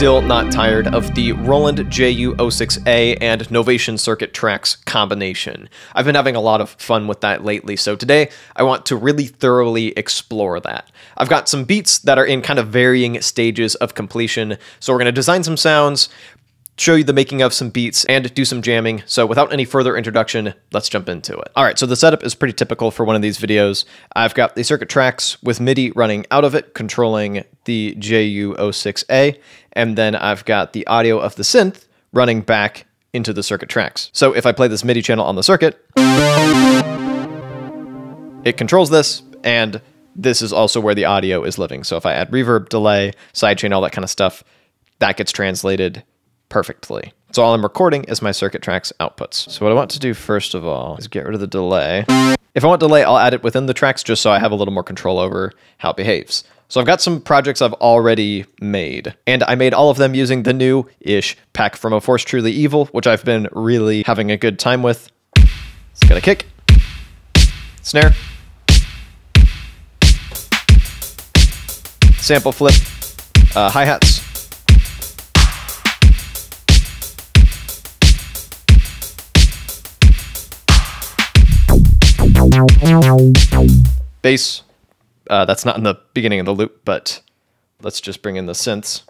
still not tired of the Roland JU06A and Novation Circuit Tracks combination. I've been having a lot of fun with that lately, so today I want to really thoroughly explore that. I've got some beats that are in kind of varying stages of completion, so we're going to design some sounds, show you the making of some beats, and do some jamming. So without any further introduction, let's jump into it. All right, so the setup is pretty typical for one of these videos. I've got the circuit tracks with MIDI running out of it, controlling the JU06A, and then I've got the audio of the synth running back into the circuit tracks. So if I play this MIDI channel on the circuit, it controls this, and this is also where the audio is living. So if I add reverb, delay, sidechain, all that kind of stuff, that gets translated perfectly. So all I'm recording is my circuit tracks outputs. So what I want to do first of all is get rid of the delay. If I want delay, I'll add it within the tracks just so I have a little more control over how it behaves. So I've got some projects I've already made, and I made all of them using the new-ish pack from A Force Truly Evil, which I've been really having a good time with. It's got a kick, snare, sample flip, uh, hi-hats, bass. Uh, that's not in the beginning of the loop, but let's just bring in the synths.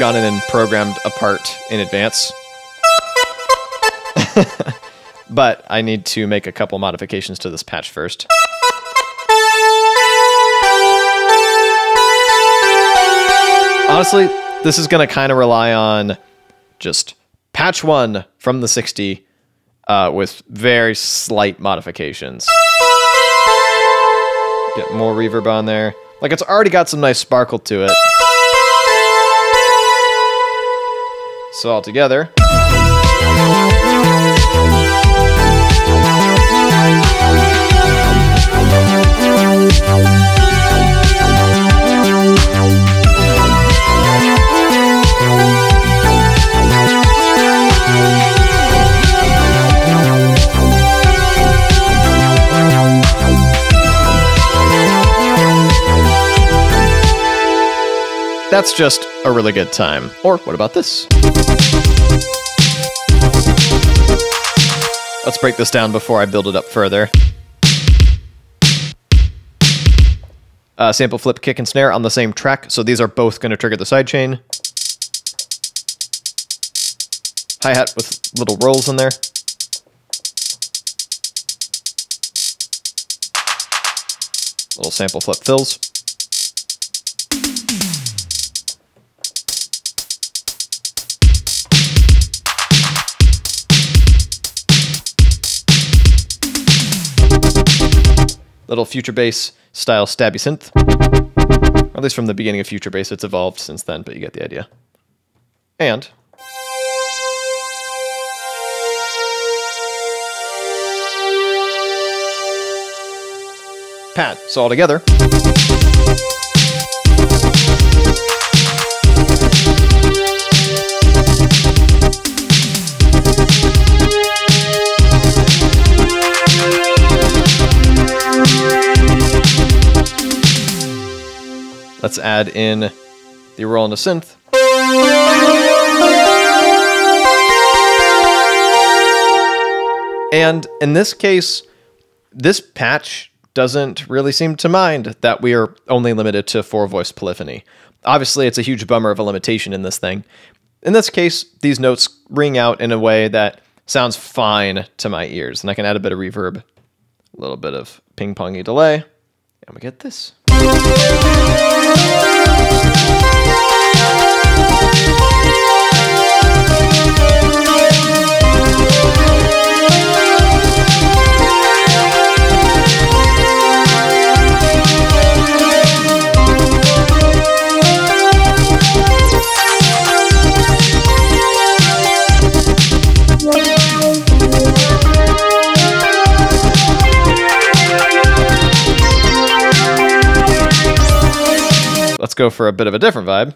Gone in and programmed a part in advance. but I need to make a couple modifications to this patch first. Honestly, this is going to kind of rely on just patch one from the 60 uh, with very slight modifications. Get more reverb on there. Like, it's already got some nice sparkle to it. All together. That's just a really good time. Or what about this? Let's break this down before I build it up further. Uh, sample flip, kick, and snare on the same track, so these are both going to trigger the sidechain. Hi-hat with little rolls in there. Little sample flip fills. Little future bass style stabby synth. At least from the beginning of future bass, it's evolved since then, but you get the idea. And pad. So all together. Let's add in the roll and a synth. And in this case, this patch doesn't really seem to mind that we are only limited to four voice polyphony. Obviously, it's a huge bummer of a limitation in this thing. In this case, these notes ring out in a way that sounds fine to my ears, and I can add a bit of reverb, a little bit of ping pongy delay, and we get this. Let's go for a bit of a different vibe.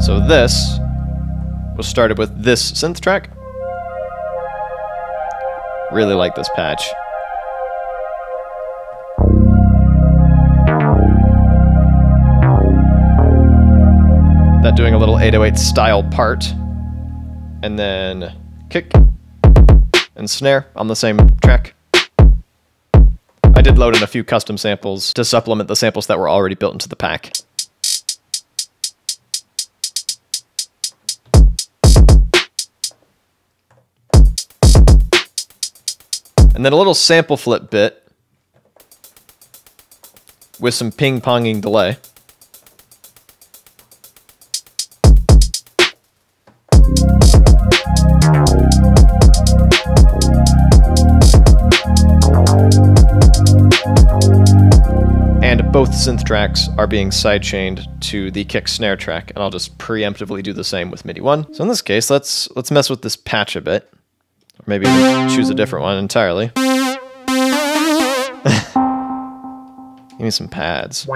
So this was started with this synth track. Really like this patch. 808 style part. And then kick and snare on the same track. I did load in a few custom samples to supplement the samples that were already built into the pack. And then a little sample flip bit with some ping-ponging delay. Synth tracks are being sidechained to the kick snare track, and I'll just preemptively do the same with MIDI 1. So in this case, let's let's mess with this patch a bit. Or maybe choose a different one entirely. Give me some pads.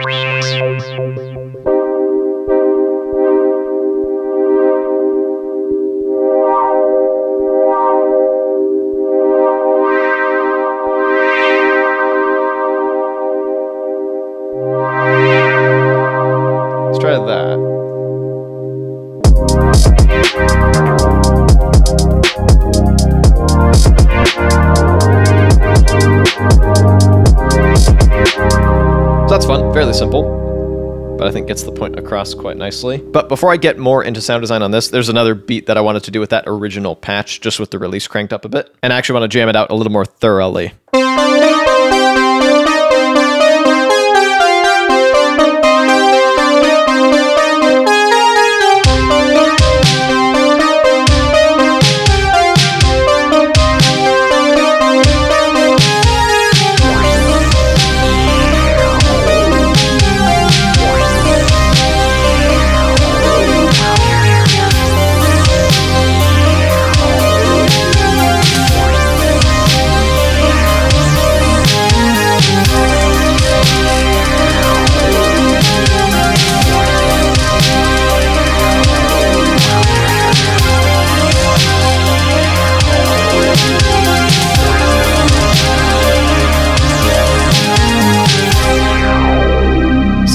That's fun, fairly simple, but I think gets the point across quite nicely. But before I get more into sound design on this, there's another beat that I wanted to do with that original patch, just with the release cranked up a bit. And I actually want to jam it out a little more thoroughly.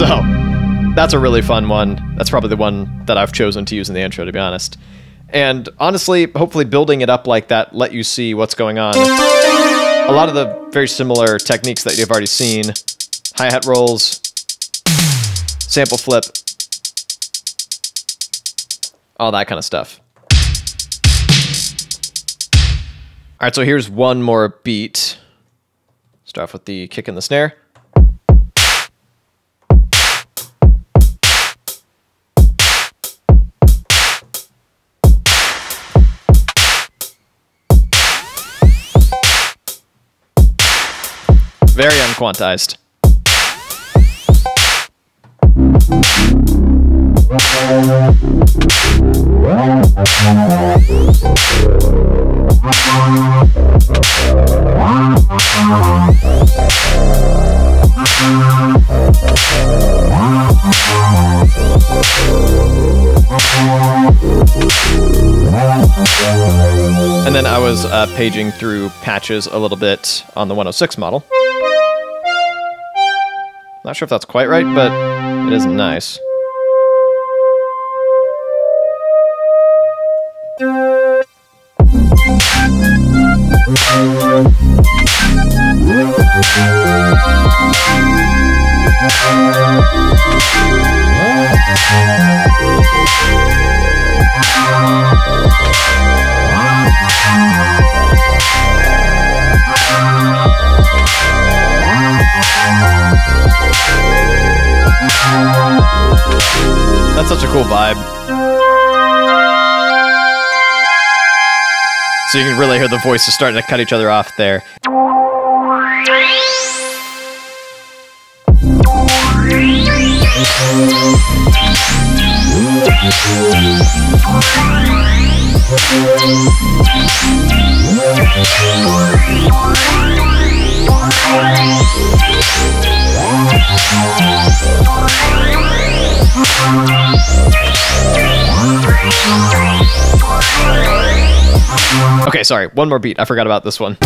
So that's a really fun one. That's probably the one that I've chosen to use in the intro, to be honest. And honestly, hopefully building it up like that let you see what's going on. A lot of the very similar techniques that you've already seen. Hi-hat rolls, sample flip, all that kind of stuff. All right, so here's one more beat. Start off with the kick and the snare. Very unquantized. And then I was uh, paging through patches a little bit on the 106 model. Not sure if that's quite right, but it is nice. Such a cool vibe. So you can really hear the voices starting to cut each other off there. Okay, sorry, one more beat. I forgot about this one.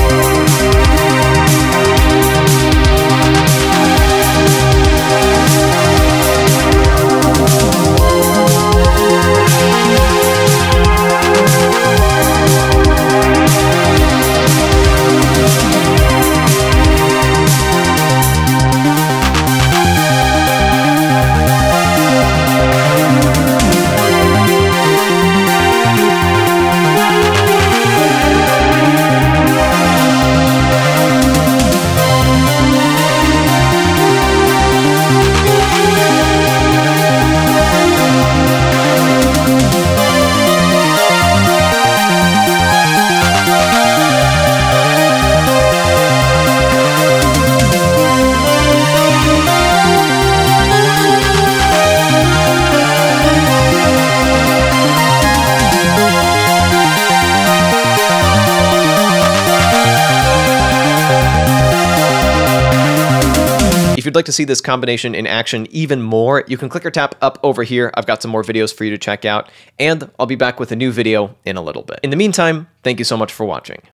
You'd like to see this combination in action even more, you can click or tap up over here. I've got some more videos for you to check out, and I'll be back with a new video in a little bit. In the meantime, thank you so much for watching.